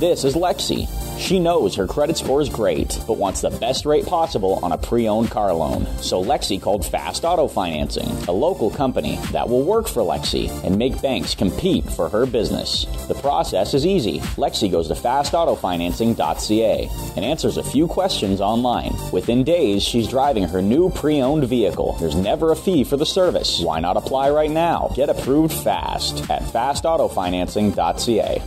This is Lexi. She knows her credit score is great, but wants the best rate possible on a pre owned car loan. So Lexi called Fast Auto Financing, a local company that will work for Lexi and make banks compete for her business. The process is easy. Lexi goes to fastautofinancing.ca and answers a few questions online. Within days, she's driving her new pre owned vehicle. There's never a fee for the service. Why not apply right now? Get approved fast at fastautofinancing.ca.